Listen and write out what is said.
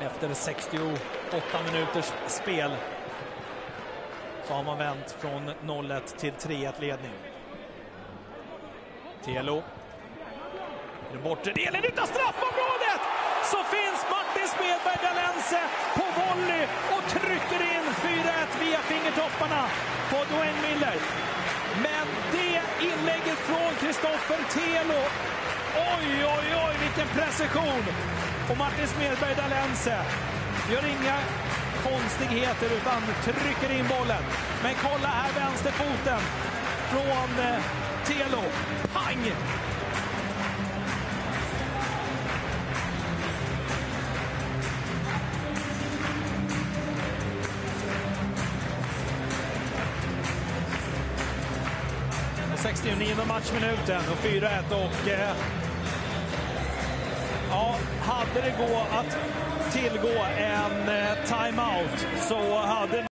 Efter 68 minuters spel så har man vänt från 0-1 till 3-1 ledning. Telo. I den bortre delen utav straffområdet så finns Martin Smedberg Dalense på volley och trycker in 4-1 via fingertopparna på Dwayne Miller. Men det inlägget från Kristoffer Telo. Oj, oj, oj, vilken precision! Och Martin Smedberg Dalense gör inga konstigheter utan trycker in bollen. Men kolla här vänsterfoten från eh, Telo. Pang! Och 69 matchminuten och 4-1 och eh, ja, hade det gå att tillgå en eh, timeout så hade